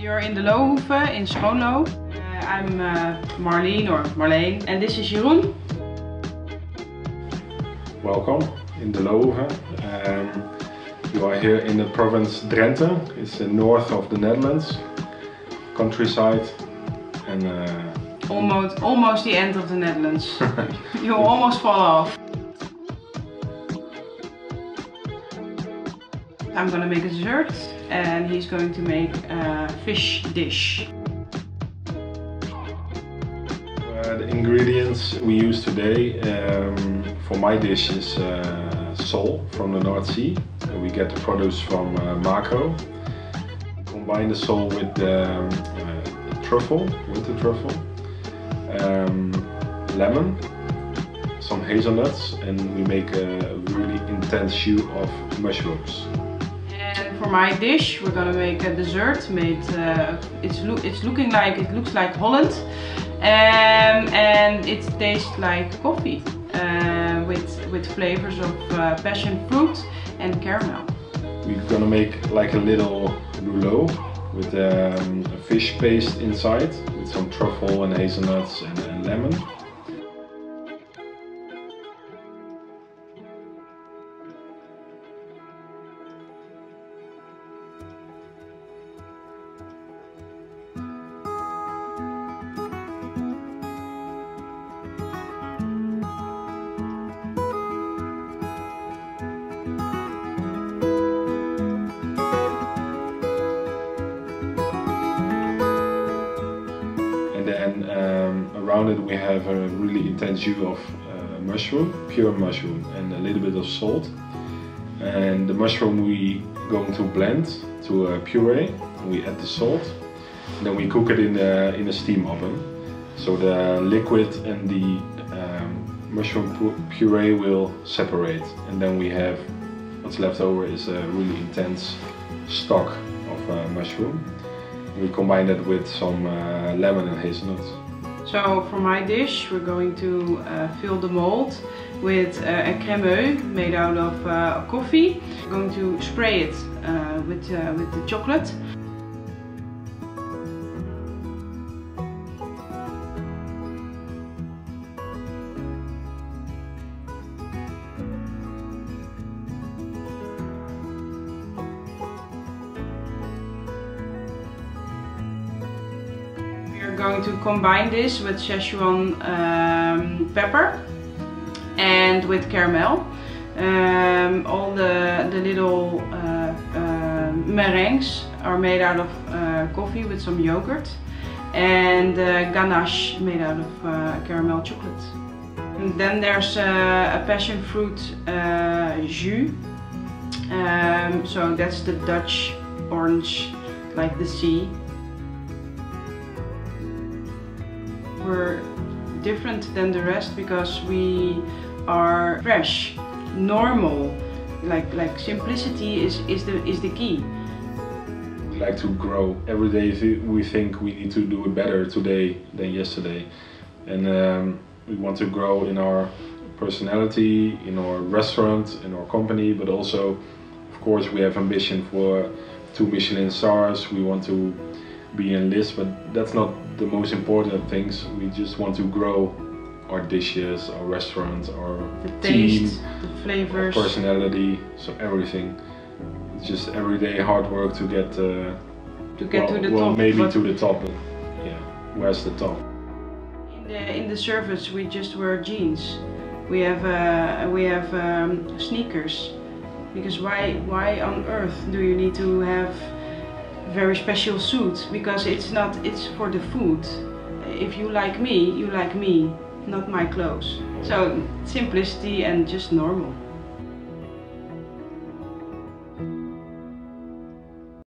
You're in the Loohoeve in Schoonloo. Uh, I'm uh, Marleen or Marleen and this is Jeroen. Welcome in the Loohoeve. Um, you are here in the province Drenthe. It's the north of the Netherlands, countryside and uh, almost almost the end of the Netherlands. you almost fall off. I'm gonna make a dessert and he's going to make a fish dish. Uh, the ingredients we use today um, for my dish is uh, sole from the North Sea. We get the produce from uh, Makro. Combine the sole with the um, uh, truffle, winter truffle, um, lemon, some hazelnuts and we make a really intense stew of mushrooms for my dish we're gonna make a dessert made uh, it's lo it's looking like it looks like Holland um, and it tastes like coffee uh, with with flavors of uh, passion fruit and caramel. We're gonna make like a little rouleau with um, a fish paste inside with some truffle and hazelnuts and, and lemon and um, around it we have a really intense hue of uh, mushroom, pure mushroom and a little bit of salt. And the mushroom we going to blend to a puree, we add the salt, then we cook it in a, in a steam oven. So the liquid and the um, mushroom puree will separate and then we have what's left over is a really intense stock of uh, mushroom. We combine that with some uh, lemon and hazelnuts. So for my dish we're going to uh, fill the mold with uh, a cremeux made out of uh, coffee. We're going to spray it uh, with, with the chocolate. Going to combine this with Szechuan um, pepper and with caramel. Um, all the, the little uh, uh, meringues are made out of uh, coffee with some yogurt and uh, ganache made out of uh, caramel chocolate. And then there's uh, a passion fruit jus. Um, so that's the Dutch orange like the sea we're different than the rest because we are fresh, normal. Like like simplicity is is the is the key. We like to grow every day. We think we need to do it better today than yesterday, and um, we want to grow in our personality, in our restaurant, in our company, but also, of course, we have ambition for two Michelin stars. We want to be in list, but that's not the most important things. We just want to grow our dishes, our restaurants, our the team, taste, the flavors, personality, so everything. It's just everyday hard work to get uh, to get well, to the well, top. maybe to the top. But yeah, where's the top? In the in the service, we just wear jeans. We have uh, we have um, sneakers. Because why why on earth do you need to have very special suit because it's not it's for the food. If you like me you like me not my clothes. So simplicity and just normal